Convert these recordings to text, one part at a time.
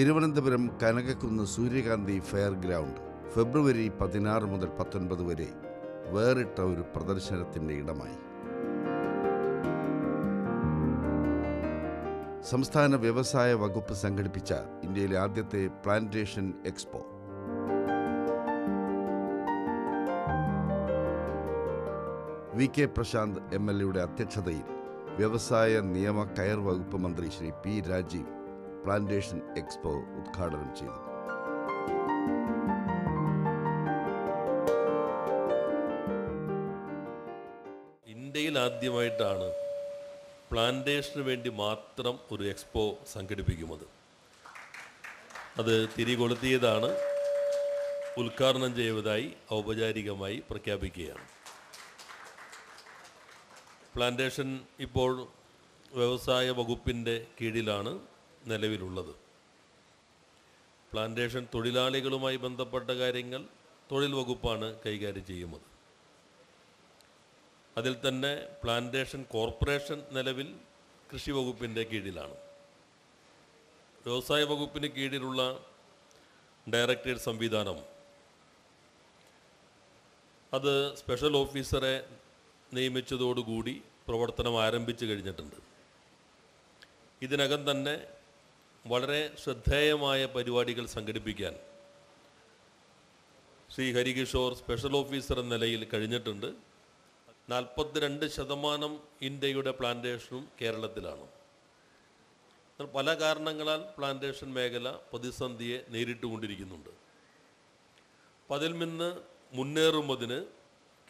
തിരുവനന്തപുരം കനകക്കുന്ന് സൂര്യകാന്തി fair ground ഫെബ്രുവരി പതിനാറ് മുതൽ പത്തൊൻപത് വരെ വേറിട്ട ഒരു പ്രദർശനത്തിന്റെ ഇടമായി. സംസ്ഥാന വ്യവസായ വകുപ്പ് സംഘടിപ്പിച്ച ഇന്ത്യയിലെ ആദ്യത്തെ plantation expo. V K Prashanth M L എയുടെ അധ്യക്ഷതയിൽ വ്യവസായ നിയമ കയർ വകുപ്പ് മന്ത്രി Shri P Rajeev plantation expo ഉദ്ഘാടനം ചെയ്തു. ഇന്ത്യയിൽ ആദ്യമായിട്ടാണ് പ്ലാന്റേഷന് വേണ്ടി മാത്രം ഒരു എക്സ്പോ സംഘടിപ്പിക്കുന്നത്. അത് തിരികൊളുത്തിയതാണ് ഉദ്ഘാടനം ചെയ്തതായി ഔപചാരികമായി പ്രഖ്യാപിക്കുകയാണ്. പ്ലാന്റേഷൻ ഇപ്പോൾ വ്യവസായ വകുപ്പിന്റെ കീഴിലാണ്. നിലവിലുള്ളത്. പ്ലാന്റേഷൻ തൊഴിലാളികളുമായി ബന്ധപ്പെട്ട കാര്യങ്ങൾ തൊഴിൽ വകുപ്പാണ് കൈകാര്യം ചെയ്യുന്നത്. അതിൽ തന്നെ പ്ലാന്റേഷൻ കോർപ്പറേഷൻ നിലവിൽ കൃഷി വകുപ്പിന്റെ കീഴിലാണ്. വ്യവസായ വകുപ്പിന് കീഴിലുള്ള ഡയറക്ടറേറ്റ് സംവിധാനം. അത് സ്പെഷ്യൽ ഓഫീസറെ നിയമിച്ചതോടുകൂടി പ്രവർത്തനം ആരംഭിച്ചു കഴിഞ്ഞിട്ടുണ്ട്. ഇതിനകം തന്നെ വളരെ ശ്രദ്ധേയമായ പരിപാടികൾ സംഘടിപ്പിക്കാൻ ശ്രീ ഹരികിഷോർ സ്പെഷ്യൽ ഓഫീസർ എന്ന നിലയിൽ കഴിഞ്ഞിട്ടുണ്ട്. നാൽപ്പത്തിരണ്ട് ശതമാനം ഇന്ത്യയുടെ പ്ലാന്റേഷനും കേരളത്തിലാണ്. പല കാരണങ്ങളാൽ പ്ലാന്റേഷൻ മേഖല പ്രതിസന്ധിയെ നേരിട്ടുകൊണ്ടിരിക്കുന്നുണ്ട്. അപ്പം അതിൽ നിന്ന് മുന്നേറുന്നതിന്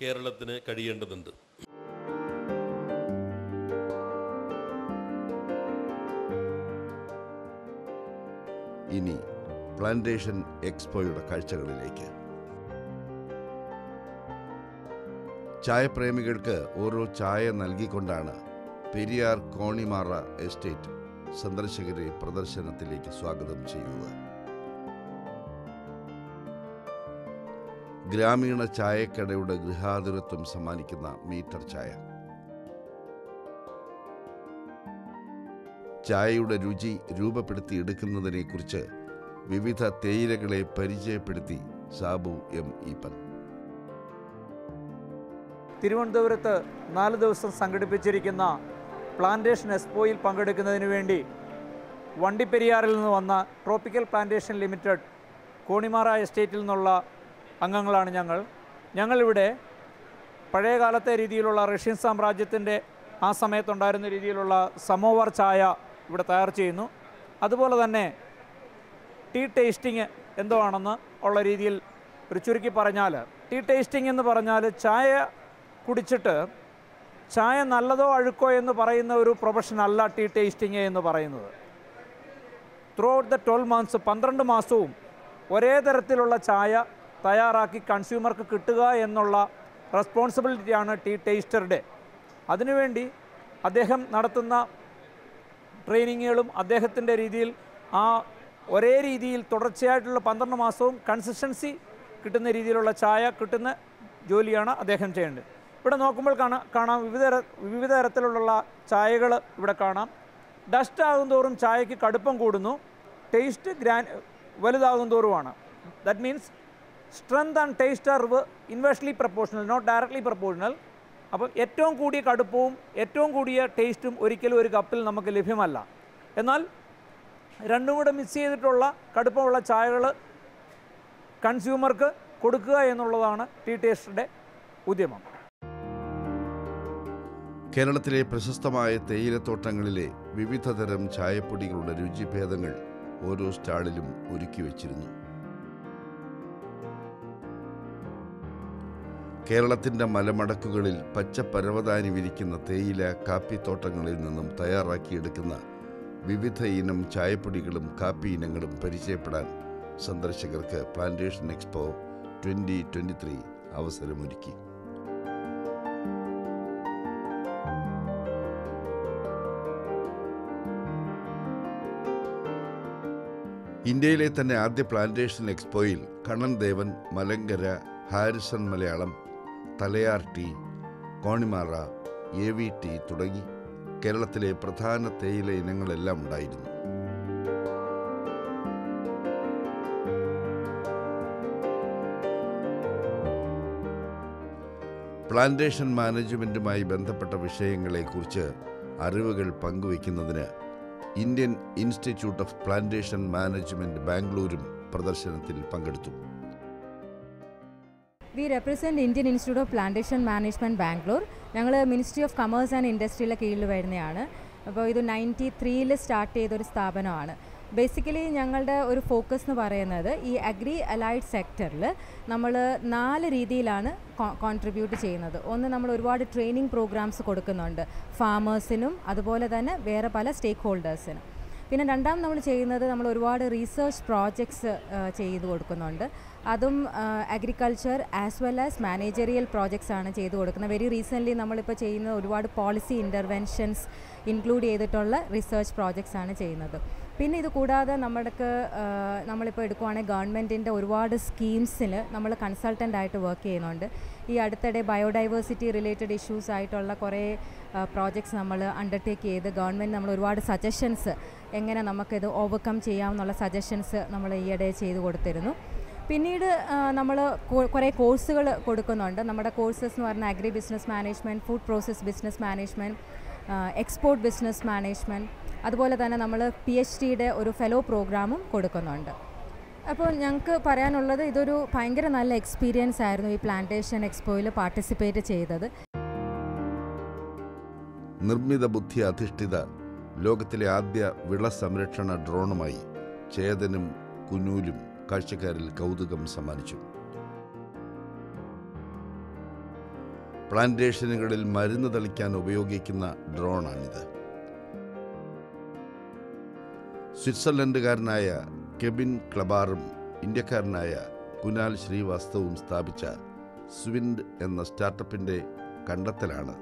കേരളത്തിന് കഴിയേണ്ടതുണ്ട്. പ്ലാന്റേഷൻ എക്സ്പോയുടെ കാഴ്ചകളിലേക്ക്. ചായപ്രേമികൾക്ക് ഓരോ ചായ നൽകിക്കൊണ്ടാണ് പെരിയാർ കോണിമാറ എസ്റ്റേറ്റ് സന്ദർശകരെ പ്രദർശനത്തിലേക്ക് സ്വാഗതം ചെയ്യുന്നത്. ഗ്രാമീണ ചായക്കടയുടെ ഗൃഹാതുരത്വം സമ്മാനിക്കുന്ന മീറ്റർ ചായ. ചായയുടെ രുചി രൂപപ്പെടുത്തിയെടുക്കുന്നതിനെക്കുറിച്ച് വിവിധ തേയിലകളെ പരിചയപ്പെടുത്തി സാബു എം ഈപ്പൻ. തിരുവനന്തപുരത്ത് നാല് ദിവസം സംഘടിപ്പിച്ചിരിക്കുന്ന പ്ലാന്റേഷൻ എക്സ്പോയിൽ പങ്കെടുക്കുന്നതിന് വേണ്ടി വണ്ടിപ്പെരിയാറിൽ നിന്ന് വന്ന ട്രോപ്പിക്കൽ പ്ലാന്റേഷൻ ലിമിറ്റഡ് കോണിമാറ എസ്റ്റേറ്റിൽ നിന്നുള്ള അംഗങ്ങളാണ് ഞങ്ങൾ. ഞങ്ങളിവിടെ പഴയകാലത്തെ രീതിയിലുള്ള റഷ്യൻ സാമ്രാജ്യത്തിന്റെ ആ സമയത്തുണ്ടായിരുന്ന രീതിയിലുള്ള സമോവർ ചായ ഇവിടെ തയ്യാർ ചെയ്യുന്നു. അതുപോലെ തന്നെ ടീ ടേസ്റ്റിംഗ് എന്തോ ആണെന്ന് ഉള്ള രീതിയിൽ ഒരു ചുരുക്കി പറഞ്ഞാൽ ടീ ടേസ്റ്റിംഗ് എന്ന് പറഞ്ഞാൽ ചായ കുടിച്ചിട്ട് ചായ നല്ലതോ അഴുക്കോ എന്ന് പറയുന്ന ഒരു പ്രൊഫഷൻ അല്ല ടീ ടേസ്റ്റിംഗ് എന്ന് പറയുന്നത്. Throughout the twelve months പന്ത്രണ്ട് മാസവും ഒരേ തരത്തിലുള്ള ചായ തയ്യാറാക്കി കൺസ്യൂമർക്ക് കിട്ടുക എന്നുള്ള റെസ്പോൺസിബിലിറ്റിയാണ് ടീ ടേസ്റ്ററുടെ അതിനുവേണ്ടി അദ്ദേഹം നടത്തുന്ന ട്രെയിനിങ്ങുകളും അദ്ദേഹത്തിന്റെ രീതിയിൽ ആ ഒരേ രീതിയിൽ തുടർച്ചയായിട്ടുള്ള പന്ത്രണ്ട് മാസവും കൺസിസ്റ്റൻസി കിട്ടുന്ന രീതിയിലുള്ള ചായ കിട്ടുന്ന ജോലിയാണ് അദ്ദേഹം ചെയ്യേണ്ടത്. ഇവിടെ നോക്കുമ്പോൾ കാണാം കാണാം വിവിധ വിവിധ തരത്തിലുള്ള ചായകൾ ഇവിടെ കാണാം. ഡസ്റ്റ് ആകും തോറും ചായക്ക് കടുപ്പം കൂടുന്നു. ടേസ്റ്റ് ഗ്രാൻ വലുതാകും തോറുമാണ് that means strength and taste are inversely proportional not directly proportional അപ്പം ഏറ്റവും കൂടിയ കടുപ്പവും ഏറ്റവും കൂടിയ ടേസ്റ്റും ഒരിക്കലും ഒരു കപ്പിൽ നമുക്ക് ലഭ്യമല്ല. എന്നാൽ രണ്ടും കൂടെ മിക്സ് ചെയ്തിട്ടുള്ള കടുപ്പമുള്ള ചായകൾ കൺസ്യൂമർക്ക് കൊടുക്കുക എന്നുള്ളതാണ് ടീ ടേസ്റ്ററുടെ ഉദ്യമം. കേരളത്തിലെ പ്രശസ്തമായ തേയിലത്തോട്ടങ്ങളിലെ വിവിധതരം ചായപ്പൊടികളുടെ രുചിഭേദങ്ങൾ ഓരോ സ്റ്റാളിലും ഒരുക്കി വച്ചിരുന്നു. കേരളത്തിന്റെ മലമടക്കുകളിൽ പച്ച പരവതാനി വിരിക്കുന്ന തേയില കാപ്പിത്തോട്ടങ്ങളിൽ നിന്നും തയ്യാറാക്കിയെടുക്കുന്ന വിവിധ ഇനം ചായപ്പൊടികളും കാപ്പി ഇനങ്ങളും പരിചയപ്പെടാൻ സന്ദർശകർക്ക് plantation expo twenty twenty three അവസരമൊരുക്കി. ഇന്ത്യയിലെ തന്നെ ആദ്യ പ്ലാന്റേഷൻ എക്സ്പോയിൽ Kannan Devan Malankara Harrison Malayalam Thalayar tea കോണിമാറ A V T തുടങ്ങി കേരളത്തിലെ പ്രധാന തേയില ഇനങ്ങളെല്ലാം ഉണ്ടായിരുന്നു. പ്ലാന്റേഷൻ മാനേജ്മെന്റുമായി ബന്ധപ്പെട്ട വിഷയങ്ങളെക്കുറിച്ച് അറിവുകൾ പങ്കുവയ്ക്കുന്നതിന് Indian Institute of plantation management ബാംഗ്ലൂരും പ്രദർശനത്തിൽ പങ്കെടുത്തു. We represent Indian Institute of plantation management Bangalore ഞങ്ങൾ മിനിസ്ട്രി ഓഫ് കമേഴ്സ് ആൻഡ് ഇൻഡസ്ട്രിയിലെ കീഴിൽ വരുന്നതാണ് അപ്പോൾ ഇത് നയന്റി ത്രീയിൽ സ്റ്റാർട്ട് ചെയ്തൊരു സ്ഥാപനമാണ്. ബേസിക്കലി ഞങ്ങളുടെ ഒരു ഫോക്കസ് എന്ന് പറയുന്നത് ഈ അഗ്രി അലൈഡ് സെക്ടറിൽ നമ്മൾ നാല് രീതിയിലാണ് കോൺട്രിബ്യൂട്ട് ചെയ്യുന്നത്. ഒന്ന് നമ്മൾ ഒരുപാട് ട്രെയിനിങ് പ്രോഗ്രാംസ് കൊടുക്കുന്നുണ്ട്. ഫാമേഴ്സിനും അതുപോലെ തന്നെ വേറെ പല സ്റ്റേക്ക് ഹോൾഡേഴ്സിനും പിന്നെ രണ്ടാം നമ്മൾ ചെയ്യുന്നത് നമ്മൾ ഒരുപാട് റീസേർച്ച് പ്രോജക്ട്സ് ചെയ്തു കൊടുക്കുന്നുണ്ട്. അതും agriculture as well as managerial projects ആണ് ചെയ്തു കൊടുക്കുന്നത്. വെരി റീസെന്റ്ലി നമ്മളിപ്പോൾ ചെയ്യുന്ന ഒരുപാട് പോളിസി ഇന്റർവെൻഷൻസ് ഇൻക്ലൂഡ് ചെയ്തിട്ടുള്ള റിസർച്ച് പ്രോജക്ട്സ് ആണ് ചെയ്യുന്നത്. പിന്നെ ഇത് കൂടാതെ നമ്മൾക്ക് നമ്മളിപ്പോൾ എടുക്കുവാണെങ്കിൽ ഗവൺമെന്റിന്റെ ഒരുപാട് സ്കീംസിൽ നമ്മൾ കൺസൾട്ടന്റ് ആയിട്ട് വർക്ക് ചെയ്യുന്നുണ്ട്. ഈ അടുത്തിടെ ബയോഡൈവേഴ്സിറ്റി റിലേറ്റഡ് ഇഷ്യൂസ് ആയിട്ടുള്ള കുറേ പ്രോജക്ട്സ് നമ്മൾ അണ്ടർടേക്ക് ചെയ്ത് ഗവൺമെന്റ് നമ്മൾ ഒരുപാട് സജഷൻസ് എങ്ങനെ നമുക്കിത് ഓവർകം ചെയ്യാമെന്നുള്ള സജഷൻസ് നമ്മൾ ഈയിടെ ചെയ്തു കൊടുത്തിരുന്നു. പിന്നീട് നമ്മൾ കുറേ കോഴ്സുകൾ കൊടുക്കുന്നുണ്ട്. നമ്മുടെ കോഴ്സസ് എന്ന് പറഞ്ഞാൽ agri business management food process business management export business management അതുപോലെ തന്നെ നമ്മൾ പി എച്ച് ഡിയുടെ ഒരു ഫെലോ പ്രോഗ്രാമും കൊടുക്കുന്നുണ്ട്. അപ്പോൾ ഞങ്ങൾക്ക് പറയാനുള്ളത് ഇതൊരു ഭയങ്കര നല്ല എക്സ്പീരിയൻസ് ആയിരുന്നു ഈ പ്ലാന്റേഷൻ എക്സ്പോയിൽ പാർട്ടിസിപ്പേറ്റ് ചെയ്തത്. നിർമ്മിത ബുദ്ധി അധിഷ്ഠിത ലോകത്തിലെ ആദ്യ വിള സംരക്ഷണ ഡ്രോണുമായി ചേതനും കുനൂലും കാഴ്ചക്കാരിൽ കൗതുകം സമ്മാനിച്ചു. പ്ലാന്റേഷനുകളിൽ മരുന്ന് തളിക്കാൻ ഉപയോഗിക്കുന്ന ഡ്രോണാണിത്. സ്വിറ്റ്സർലൻഡുകാരനായ കെബിൻ ക്ലബാറും ഇന്ത്യക്കാരനായ കുനാൽ ശ്രീവാസ്തവും സ്ഥാപിച്ച സ്വിൻഡ് എന്ന സ്റ്റാർട്ടപ്പിന്റെ കണ്ടെത്തലാണ്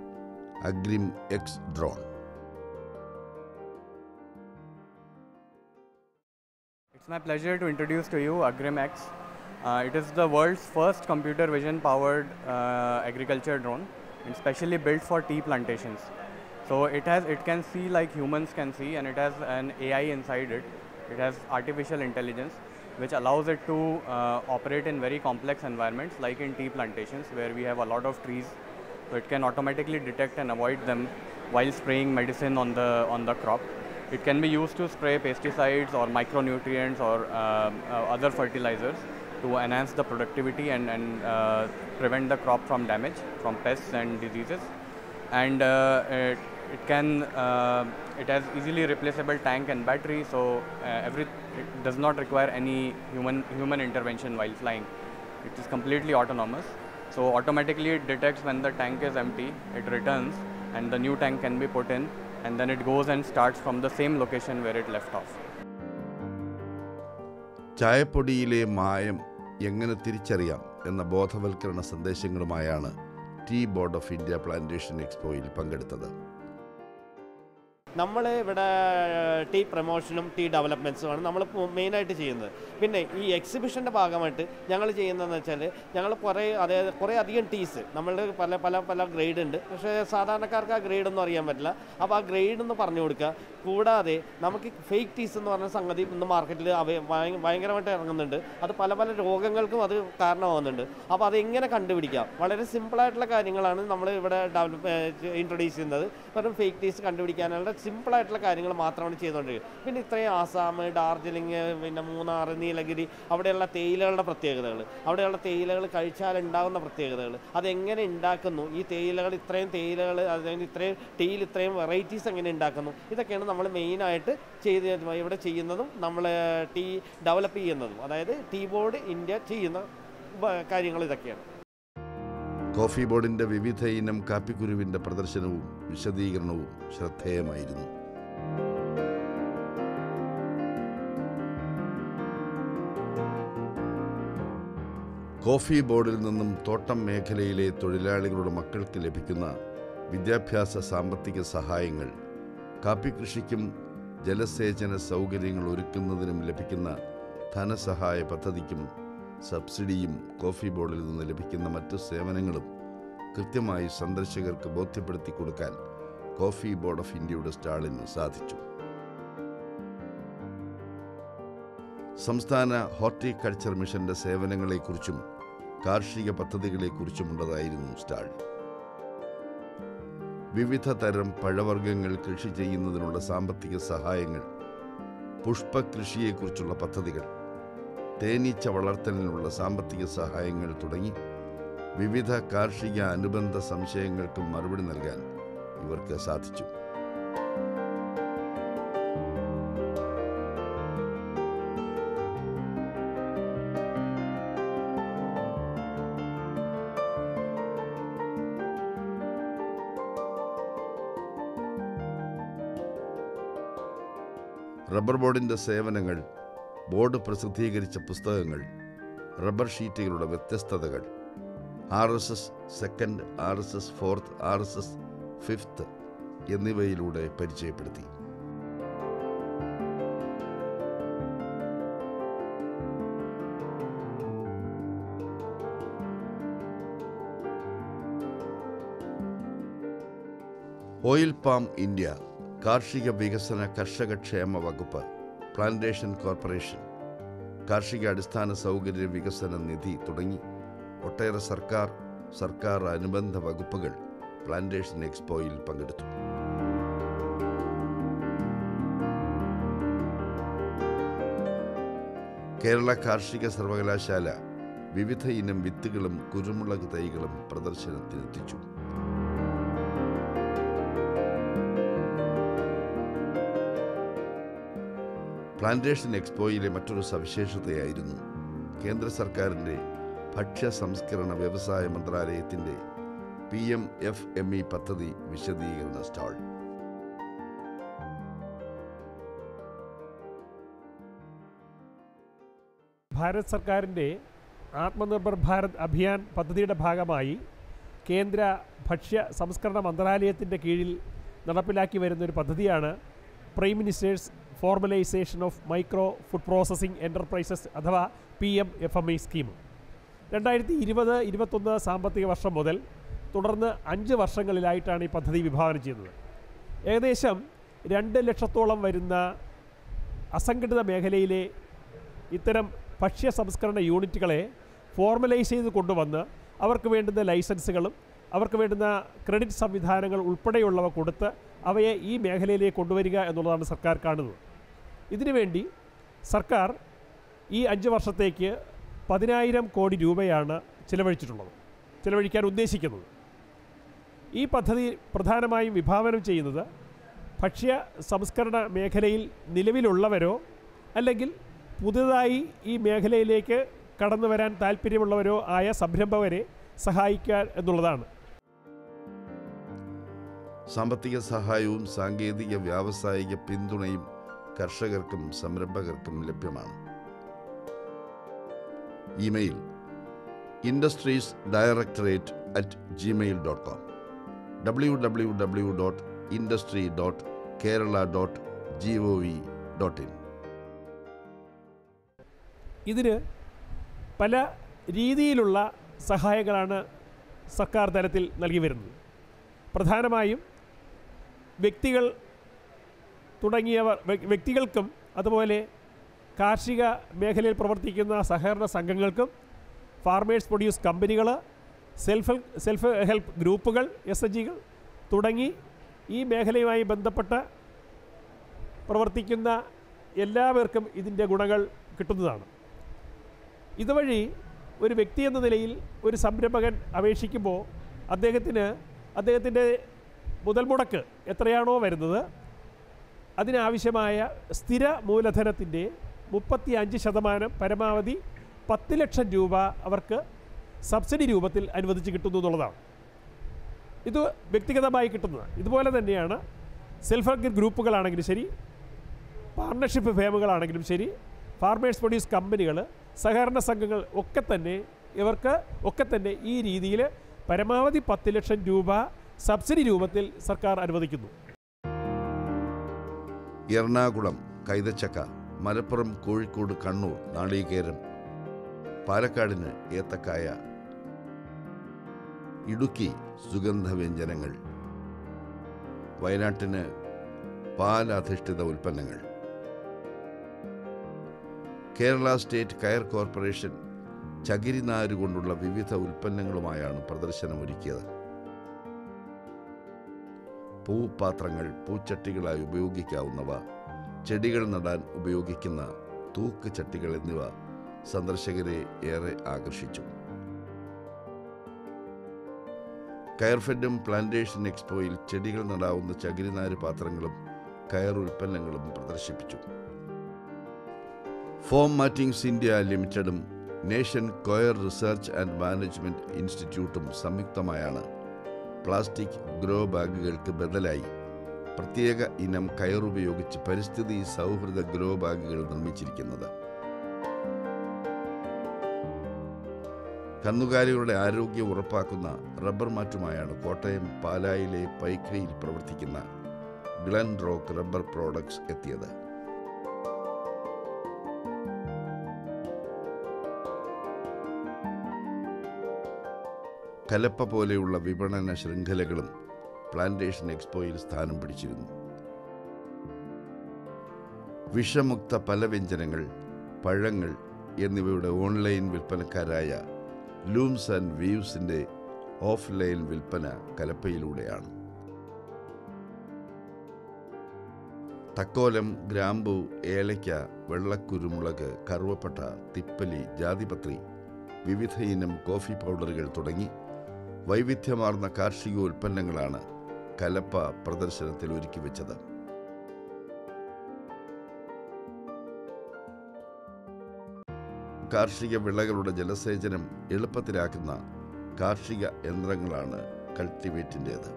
Agrim X drone. It's my pleasure to introduce to you AgrimX. Uh, it is the world's first computer vision powered uh, agriculture drone and specially built for tea plantations. So it has it can see like humans can see and it has an AI inside it. It has artificial intelligence which allows it to uh, operate in very complex environments like in tea plantations where we have a lot of trees. So it can automatically detect and avoid them while spraying medicine on the on the crop. It can be used to spray pesticides or micronutrients or um, uh, other fertilizers to enhance the productivity and, and uh, prevent the crop from damage from pests and diseases. And uh, it, it can uh, it has easily replaceable tank and battery, so uh, every it does not require any human human intervention while flying. It is completely autonomous. So automatically it detects when the tank is empty, it returns, and the new tank can be put in, and then it goes and starts from the same location where it left off. ചായപ്പൊടിയിലെ മായം എങ്ങനെ തിരിച്ചറിയാം എന്ന ബോധവൽക്കരണ സന്ദേശങ്ങളുമായാണ് tea board of India plantation എക്സ്പോയിൽ പങ്കെടുത്തത് നമ്മൾ ഇവിടെ tea പ്രൊമോഷനും tea ഡെവലപ്മെന്റ്സുമാണ് നമ്മൾ മെയിനായിട്ട് ചെയ്യുന്നത്. പിന്നെ ഈ എക്സിബിഷന്റെ ഭാഗമായിട്ട് ഞങ്ങൾ ചെയ്യുന്നതെന്ന് വെച്ചാൽ ഞങ്ങൾ കുറേ അതായത് കുറേ അധികം ടീസ്. നമ്മളുടെ പല പല പല ഗ്രേഡ് ഉണ്ട്. പക്ഷേ സാധാരണക്കാർക്ക് ആ ഗ്രേഡ് ഒന്നും അറിയാൻ പറ്റില്ല. അപ്പോൾ ആ ഗ്രേഡ് ഒന്ന് പറഞ്ഞു കൊടുക്കുക. കൂടാതെ നമുക്ക് ഫേക്ക് ടീസ് എന്ന് പറഞ്ഞ സംഗതി ഇന്ന് മാർക്കറ്റിൽ ഭയങ്കരമായിട്ട് ഇറങ്ങുന്നുണ്ട്. അത് പല പല രോഗങ്ങൾക്കും അത് കാരണമാകുന്നുണ്ട്. അപ്പോൾ അതെങ്ങനെ കണ്ടുപിടിക്കാം? വളരെ സിമ്പിളായിട്ടുള്ള കാര്യങ്ങളാണ് നമ്മൾ ഇവിടെ ഡെവലപ്പ് ഇൻട്രൊഡ്യൂസ് ചെയ്യുന്നത്. കാരണം ഫേക്ക് ടീസ് കണ്ടുപിടിക്കാനുള്ള സിമ്പിളായിട്ടുള്ള കാര്യങ്ങൾ മാത്രമാണ് ചെയ്തുകൊണ്ടിരിക്കുന്നത്. പിന്നെ ഇത്രയും ആസാം ഡാർജിലിംഗ് പിന്നെ മൂന്നാർ നീലഗിരി അവിടെയുള്ള തേയിലകളുടെ പ്രത്യേകതകൾ. അവിടെയുള്ള തേയിലകൾ കഴിച്ചാൽ ഉണ്ടാകുന്ന പ്രത്യേകതകൾ. അതെങ്ങനെ ഉണ്ടാക്കുന്നു? ഈ തേയിലകൾ ഇത്രയും തേയിലകൾ അതായത് ഇത്രയും ടീയിൽ ഇത്രയും വെറൈറ്റീസ് എങ്ങനെ ഉണ്ടാക്കുന്നു? ഇതൊക്കെയാണ് നമ്മൾ മെയിനായിട്ട് ചെയ്ത് ഇവിടെ ചെയ്യുന്നതും നമ്മൾ ടീ ഡെവലപ്പ് ചെയ്യുന്നതും. അതായത് ടീ ബോർഡ് ഇന്ത്യ ചെയ്യുന്ന കാര്യങ്ങൾ ഇതൊക്കെയാണ്. കോഫി ബോർഡിന്റെ വിവിധ ഇനം കാപ്പിക്കുരുവിന്റെ പ്രദർശനവും വിശദീകരണവും ശ്രദ്ധേയമായിരുന്നു. കോഫി ബോർഡിൽ നിന്നും തോട്ടം മേഖലയിലെ തൊഴിലാളികളുടെ മക്കൾക്ക് ലഭിക്കുന്ന വിദ്യാഭ്യാസ സാമ്പത്തിക സഹായങ്ങൾ കാപ്പി കൃഷിക്കും ജലസേചന സൗകര്യങ്ങൾ ഒരുക്കുന്നതിനും ലഭിക്കുന്ന ധനസഹായ പദ്ധതിക്കും സബ്സിഡിയും കോഫി ബോർഡിൽ നിന്ന് ലഭിക്കുന്ന മറ്റ് സേവനങ്ങളും കൃത്യമായി സന്ദർശകർക്ക് ബോധ്യപ്പെടുത്തി കൊടുക്കാൻ കോഫി ബോർഡ് ഓഫ് ഇന്ത്യയുടെ സ്റ്റാളിന് സാധിച്ചു. സംസ്ഥാന ഹോർട്ടിക്കൾച്ചർ മിഷന്റെ സേവനങ്ങളെക്കുറിച്ചും കാർഷിക പദ്ധതികളെക്കുറിച്ചുമുള്ളതായിരുന്നു സ്റ്റാൾ. വിവിധ തരം പഴവർഗങ്ങൾ കൃഷി ചെയ്യുന്നതിനുള്ള സാമ്പത്തിക സഹായങ്ങൾ പുഷ്പകൃഷിയെക്കുറിച്ചുള്ള പദ്ധതികൾ തേനീച്ച വളർത്തലിനുള്ള സാമ്പത്തിക സഹായങ്ങൾ തുടങ്ങി വിവിധ കാർഷിക അനുബന്ധ സംശയങ്ങൾക്കും മറുപടി നൽകാൻ ഇവർക്ക് സാധിച്ചു. റബ്ബർ ബോർഡിന്റെ സേവനങ്ങൾ ബോർഡ് പ്രസിദ്ധീകരിച്ച പുസ്തകങ്ങൾ റബ്ബർ ഷീറ്റുകളുടെ വ്യത്യസ്തതകൾ R S S second R S S fourth R S S fifth എന്നിവയിലൂടെ പരിചയപ്പെടുത്തി. ഓയിൽ പാം ഇന്ത്യ കാർഷിക വികസന കർഷകക്ഷേമ വകുപ്പ് പ്ലാന്റേഷൻ കോർപ്പറേഷൻ കാർഷിക അടിസ്ഥാന സൗകര്യ വികസന നിധി തുടങ്ങി. ഒട്ടേറെ സർക്കാർ സർക്കാർ അനുബന്ധ വകുപ്പുകൾ പ്ലാന്റേഷൻ എക്സ്പോയിൽ പങ്കെടുത്തു. കേരള കാർഷിക സർവകലാശാല വിവിധ ഇനം വിത്തുകളും കുരുമുളക് തൈകളും പ്രദർശനത്തിനെത്തിച്ചു. പ്ലാന്റേഷൻ എക്സ്പോയിലെ മറ്റൊരു സവിശേഷതയായിരുന്നു കേന്ദ്ര സർക്കാരിന്റെ ഭക്ഷ്യ സംസ്കരണ വ്യവസായ മന്ത്രാലയത്തിന്റെ P M F M E പദ്ധതി വിശദീകരണ സ്റ്റാൾ. ഭാരത് സർക്കാരിന്റെ ആത്മനിർഭർ ഭാരത് അഭിയാൻ പദ്ധതിയുടെ ഭാഗമായി കേന്ദ്ര ഭക്ഷ്യ സംസ്കരണ മന്ത്രാലയത്തിന്റെ കീഴിൽ നടപ്പിലാക്കി വരുന്ന ഒരു പദ്ധതിയാണ് Prime Minister's formalisation of micro food processing enterprises അഥവാ P M F M E scheme രണ്ടായിരത്തി ഇരുപത് ഇരുപത്തൊന്ന് സാമ്പത്തിക വർഷം മുതൽ തുടർന്ന് അഞ്ച് വർഷങ്ങളിലായിട്ടാണ് ഈ പദ്ധതി വിഭാവനം ചെയ്യുന്നത്. ഏകദേശം രണ്ട് ലക്ഷത്തോളം വരുന്ന അസംഘടിത മേഖലയിലെ ഇത്തരം ഭക്ഷ്യ സംസ്കരണ യൂണിറ്റുകളെ ഫോർമലൈസ് ചെയ്ത് കൊണ്ടുവന്ന് അവർക്ക് വേണ്ടുന്ന ലൈസൻസുകളും അവർക്ക് വേണ്ടുന്ന ക്രെഡിറ്റ് സംവിധാനങ്ങൾ ഉൾപ്പെടെയുള്ളവ കൊടുത്ത് അവയെ ഈ മേഖലയിലേക്ക് കൊണ്ടുവരിക എന്നുള്ളതാണ് സർക്കാർ കാണുന്നത്. ഇതിനുവേണ്ടി സർക്കാർ ഈ അഞ്ച് വർഷത്തേക്ക് പതിനായിരം കോടി രൂപയാണ് ചിലവഴിച്ചിട്ടുള്ളത് ചിലവഴിക്കാൻ ഉദ്ദേശിക്കുന്നത്. ഈ പദ്ധതി പ്രധാനമായും വിഭാവനം ചെയ്യുന്നത് ഭക്ഷ്യ സംസ്കരണ മേഖലയിൽ നിലവിലുള്ളവരോ അല്ലെങ്കിൽ പുതുതായി ഈ മേഖലയിലേക്ക് കടന്നു വരാൻ താല്പര്യമുള്ളവരോ ആയ സംരംഭകരെ സഹായിക്കാൻ എന്നുള്ളതാണ്. സാമ്പത്തിക സഹായവും സാങ്കേതിക വ്യാവസായിക പിന്തുണയും കർഷകർക്കും സംരംഭകർക്കും ലഭ്യമാണ്. Email industries directorate at Gmail dot com W W W dot industry dot Kerala dot G O V dot in ഇതിന് പല രീതിയിലുള്ള സഹായങ്ങളാണ് സർക്കാർ തലത്തിൽ നൽകി വരുന്നത്. പ്രധാനമായും വ്യക്തികൾ തുടങ്ങിയവർ വ്യക്തികൾക്കും അതുപോലെ കാർഷിക മേഖലയിൽ പ്രവർത്തിക്കുന്ന സഹകരണ സംഘങ്ങൾക്കും ഫാർമേഴ്സ് പ്രൊഡ്യൂസ് കമ്പനികൾ സെൽഫ് സെൽഫ് ഹെൽപ്പ് ഗ്രൂപ്പുകൾ എസ് എച്ച് ജികൾ തുടങ്ങി ഈ മേഖലയുമായി ബന്ധപ്പെട്ട് പ്രവർത്തിക്കുന്ന എല്ലാവർക്കും ഇതിന്റെ ഗുണങ്ങൾ കിട്ടുന്നതാണ്. ഇതുവഴി ഒരു വ്യക്തി എന്ന നിലയിൽ ഒരു സംരംഭകൻ അപേക്ഷിക്കുമ്പോൾ അദ്ദേഹത്തിന് അദ്ദേഹത്തിന്റെ മുതൽ മുടക്ക് എത്രയാണോ വരുന്നത് അതിനാവശ്യമായ സ്ഥിര മൂലധനത്തിന്റെ മുപ്പത്തി അഞ്ച് ശതമാനം പരമാവധി പത്ത് ലക്ഷം രൂപ അവർക്ക് സബ്സിഡി രൂപത്തിൽ അനുവദിച്ച് കിട്ടുന്നു എന്നുള്ളതാണ്. ഇത് വ്യക്തിഗതമായി കിട്ടുന്നതാണ് ഇതുപോലെ തന്നെയാണ് സെൽഫ് ഹെൽപ്പ് ഗ്രൂപ്പുകളാണെങ്കിലും ശരി പാർട്ണർഷിപ്പ് ഫേമുകളാണെങ്കിലും ശരി ഫാർമേഴ്സ് പ്രൊഡ്യൂസ് കമ്പനികൾ സഹകരണ സംഘങ്ങൾ ഒക്കെ തന്നെ ഇവർക്ക് ഒക്കെ തന്നെ ഈ രീതിയിൽ പരമാവധി പത്ത് ലക്ഷം രൂപ സബ്സിഡി രൂപത്തിൽ സർക്കാർ അനുവദിക്കുന്നു. എറണാകുളം കൈതച്ചക്ക മലപ്പുറം കോഴിക്കോട് കണ്ണൂർ നാളികേരം പാലക്കാടിന് ഏത്തക്കായ ഇടുക്കി സുഗന്ധവ്യഞ്ജനങ്ങൾ വയനാട്ടിന് പാലധിഷ്ഠിത ഉൽപ്പന്നങ്ങൾ. കേരള സ്റ്റേറ്റ് കയർ കോർപ്പറേഷൻ ചകിരിനാരുകൊണ്ടുള്ള വിവിധ ഉൽപ്പന്നങ്ങളുമായാണ് പ്രദർശനമൊരുക്കിയത്. പൂപ്പാത്രങ്ങൾ പൂച്ചട്ടികളായി ഉപയോഗിക്കാവുന്നവ ചെടികൾ നടാൻ ഉപയോഗിക്കുന്ന തൂക്ക് ചട്ടികൾ എന്നിവ സന്ദർശകരെ ഏറെ ആകർഷിച്ചു. കയർഫെഡും പ്ലാന്റേഷൻ എക്സ്പോയിൽ ചെടികൾ നടാവുന്ന ചകിരിനാര് പാത്രങ്ങളും കയർ ഉൽപ്പന്നങ്ങളും പ്രദർശിപ്പിച്ചു. Foam mattings India ലിമിറ്റഡും national coir research and management ഇൻസ്റ്റിറ്റ്യൂട്ടും സംയുക്തമായാണ് പ്ലാസ്റ്റിക് ഗ്രോ ബാഗുകൾക്ക് ബദലായി. പ്രത്യേക ഇനം കയറുപയോഗിച്ച് പരിസ്ഥിതി സൗഹൃദ ഗ്രോ ബാഗുകൾ നിർമ്മിച്ചിരിക്കുന്നത്. കന്നുകാലികളുടെ ആരോഗ്യം ഉറപ്പാക്കുന്ന റബ്ബർ മാറ്റുമായാണ് കോട്ടയം പാലായിലെ പൈക്രിയിൽ പ്രവർത്തിക്കുന്ന ഗ്ലൻ റോക്ക് റബ്ബർ പ്രോഡക്ട്സ് എത്തിയത്. കലപ്പ പോലെയുള്ള വിപണന ശൃംഖലകളും പ്ലാന്റേഷൻ എക്സ്പോയിൽ സ്ഥാനം പിടിച്ചിരുന്നു. വിഷമുക്ത പല വ്യഞ്ജനങ്ങൾ പഴങ്ങൾ എന്നിവയുടെ ഓൺലൈൻ വിൽപ്പനക്കാരായ ലൂംസ് ആൻഡ് വീവ്സിന്റെ ഓഫ്ലൈൻ വിൽപ്പന കലപ്പയിലൂടെയാണ്. തക്കോലം ഗ്രാമ്പു ഏലയ്ക്ക വെള്ളക്കുരുമുളക് കറുവപ്പട്ട തിപ്പലി ജാതിപത്രി വിവിധ ഇനം കോഫി പൗഡറുകൾ തുടങ്ങി വൈവിധ്യമാർന്ന കാർഷിക ഉൽപ്പന്നങ്ങളാണ് കലപ്പ പ്രദർശനത്തിൽ ഒരുക്കി വെച്ചത് കാർഷിക വിളകളുടെ ജലസേചനം എളുപ്പത്തിലാക്കുന്ന കാർഷിക യന്ത്രങ്ങളാണ് കൾട്ടിവേറ്റിന്റേത്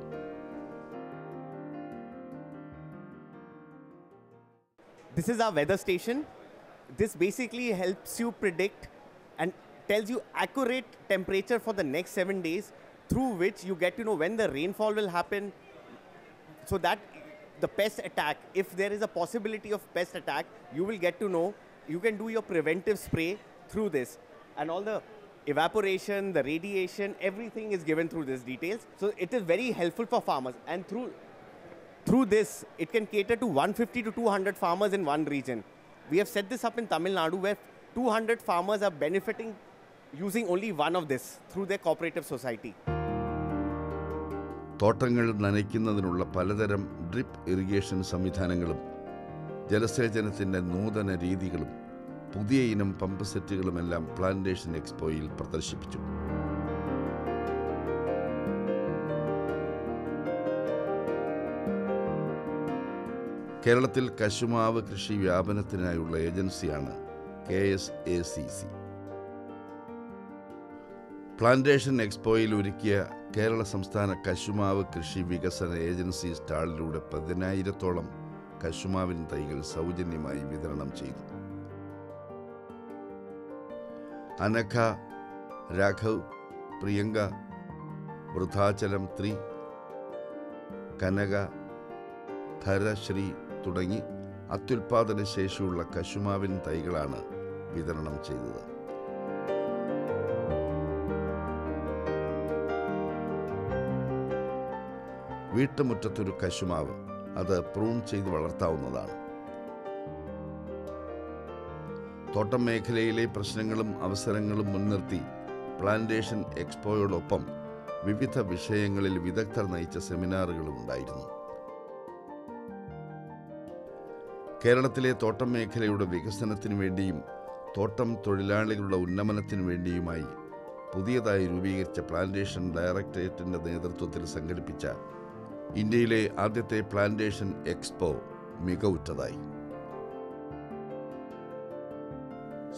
This is our weather station. This basically helps you predict and tells you accurate temperature for the next seven days, through which you get to know when the rainfall will happen, so that the pest attack, if there is a possibility of pest attack, you will get to know. You can do your preventive spray through this, and all the evaporation, the radiation, everything is given through these details. So it is very helpful for farmers, and through through this, it can cater to 150 to 200 farmers in one region. We have set this up in Tamil Nadu where 200 farmers are benefiting using only one of this through their cooperative society. തോട്ടങ്ങൾ നനയ്ക്കുന്നതിനുള്ള പലതരം drip irrigation സംവിധാനങ്ങളും ജലസേചനത്തിന്റെ നൂതന രീതികളും പുതിയ ഇനം pump സെറ്റുകളുമെല്ലാം plantation എക്സ്പോയിൽ പ്രദർശിപ്പിച്ചു. കേരളത്തിൽ കശുമാവ് കൃഷി വ്യാപനത്തിനായുള്ള ഏജൻസിയാണ് K S A C C. Plantation എക്സ്പോയിൽ ഒരുക്കിയ കേരള സംസ്ഥാന കശുമാവ് കൃഷി വികസന ഏജൻസി സ്റ്റാളിലൂടെ പതിനായിരത്തോളം കശുമാവിൻ തൈകൾ സൗജന്യമായി വിതരണം ചെയ്തു. അനഘ രാഘവ് പ്രിയങ്ക വൃദ്ധാചലം ത്രി കനക ധരശ്രീ തുടങ്ങി അത്യുൽപാദന ശേഷിയുള്ള കശുമാവിൻ തൈകളാണ് വിതരണം ചെയ്തത്. വീട്ടുമുറ്റത്തൊരു കശുമാവ് അത് പ്രൂൺ ചെയ്ത് വളർത്താവുന്നതാണ്. തോട്ടം മേഖലയിലെ പ്രശ്നങ്ങളും അവസരങ്ങളും മുൻനിർത്തി പ്ലാന്റേഷൻ എക്സ്പോയോടൊപ്പം വിവിധ വിഷയങ്ങളിൽ വിദഗ്ധർ നയിച്ച സെമിനാറുകളും ഉണ്ടായിരുന്നു. കേരളത്തിലെ തോട്ടം മേഖലയുടെ വികസനത്തിനു വേണ്ടിയും തോട്ടം തൊഴിലാളികളുടെ ഉന്നമനത്തിനു വേണ്ടിയുമായി പുതിയതായി രൂപീകരിച്ച പ്ലാന്റേഷൻ ഡയറക്ടറേറ്റിന്റെ നേതൃത്വത്തിൽ സംഘടിപ്പിച്ച ഇന്ത്യയിലെ ആദ്യത്തെ പ്ലാന്റേഷൻ എക്സ്പോ മികവുറ്റതായി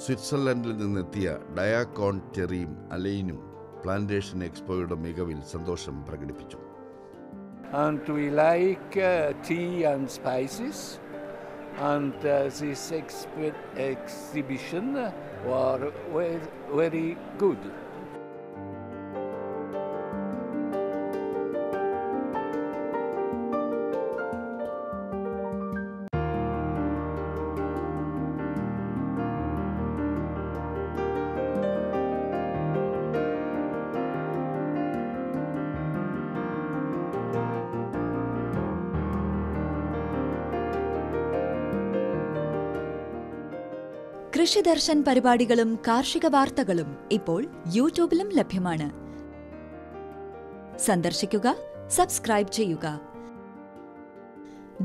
സ്വിറ്റ്സർലൻഡിൽ നിന്നെത്തിയ ഡയാക്കോൺ ടെറിയും അലൈനും പ്ലാന്റേഷൻ എക്സ്പോയുടെ മികവിൽ സന്തോഷം പ്രകടിപ്പിച്ചു and we like uh, tea and spices. And uh, this exp- exhibition were very good. Krishi Darshan പരിപാടികളും കാർഷിക വാർത്തകളും ഇപ്പോൾ യൂട്യൂബിലും ലഭ്യമാണ്. സന്ദർശിക്കുക സബ്സ്ക്രൈബ് ചെയ്യുക.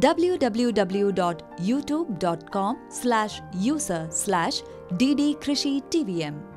W W W dot YouTube dot com slash user slash D D Krishi T V tvm